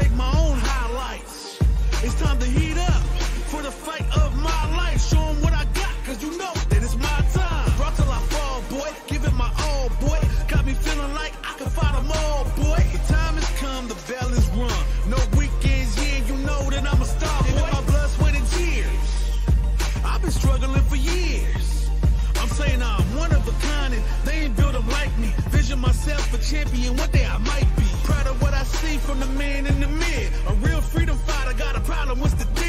Make my own highlights. It's time to heat up for the fight of my life. Show 'em what I got, cause you know that it's my time. Rock till I fall, boy. Give it my all, boy. Got me feeling like I can fight 'em all, boy. The time has come, the bell is rung. No weekends, yeah, you know that I'm a star, boy. my blood, sweat, and tears. I've been struggling for years. I'm saying I'm one of a kind and they ain't built up like me. Vision myself a champion, what they tell them what's the